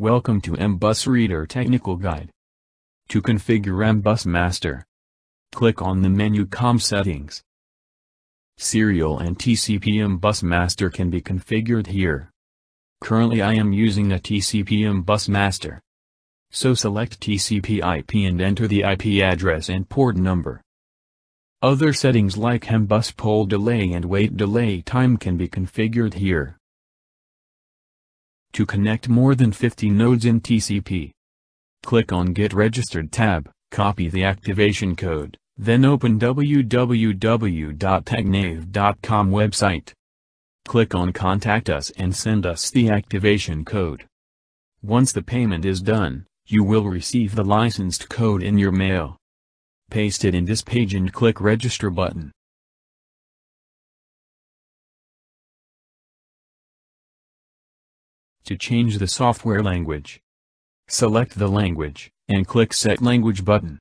Welcome to MBus Reader Technical Guide. To configure MBus Master, click on the menu COM Settings. Serial and TCP MBus Master can be configured here. Currently I am using a TCP MBus Master. So select TCP IP and enter the IP address and port number. Other settings like MBus poll delay and wait delay time can be configured here. To connect more than 50 nodes in TCP, click on Get Registered tab, copy the activation code, then open www.techknave.com website. Click on Contact Us and send us the activation code. Once the payment is done, you will receive the licensed code in your mail. Paste it in this page and click Register button. To change the software language, select the language, and click Set Language button.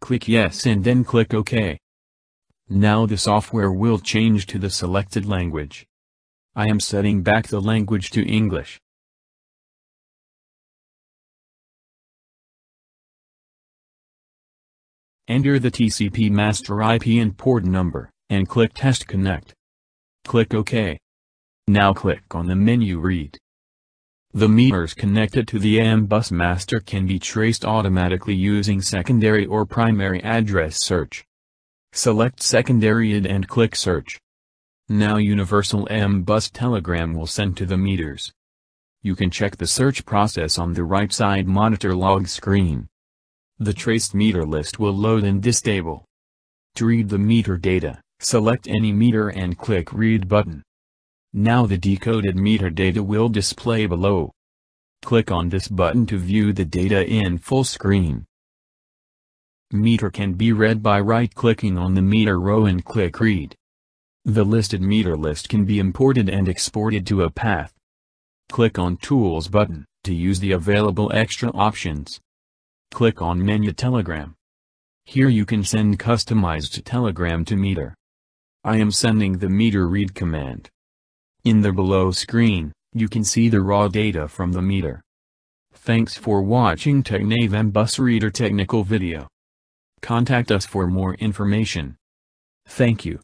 Click Yes and then click OK. Now the software will change to the selected language. I am setting back the language to English. Enter the TCP master IP and port number, and click Test Connect. Click OK. Now click on the menu Read. The meters connected to the MBus master can be traced automatically using secondary or primary address search. Select secondary ID and click Search. Now Universal MBus telegram will send to the meters. You can check the search process on the right side monitor log screen. The traced meter list will load in this table. To read the meter data, select any meter and click Read button. Now the decoded meter data will display below. Click on this button to view the data in full screen. Meter can be read by right-clicking on the meter row and click Read. The listed meter list can be imported and exported to a path. Click on Tools button to use the available extra options. Click on Menu Telegram. Here you can send customized telegram to meter. I am sending the meter read command. In the below screen, you can see the raw data from the meter. Thanks for watching Techknave MBus Reader technical video. Contact us for more information. Thank you.